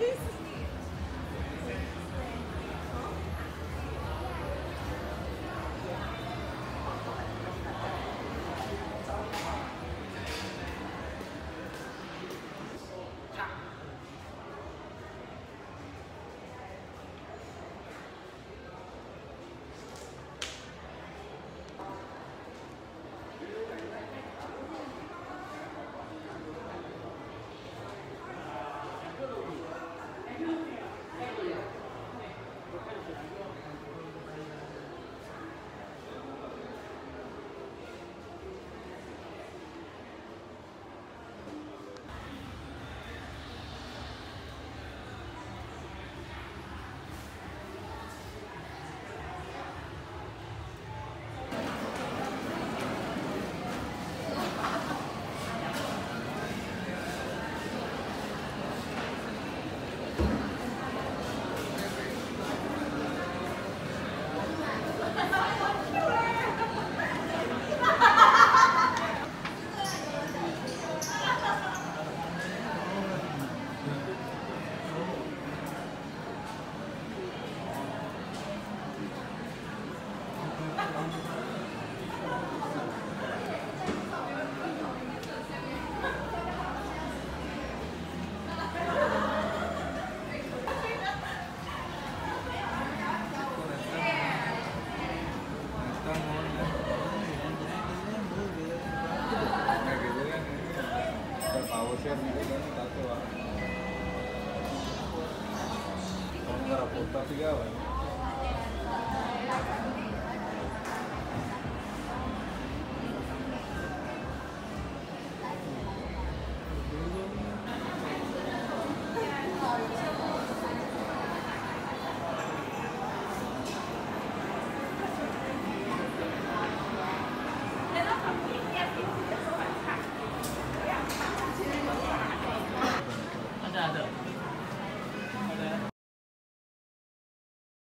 Yes. Share di sini tapi 的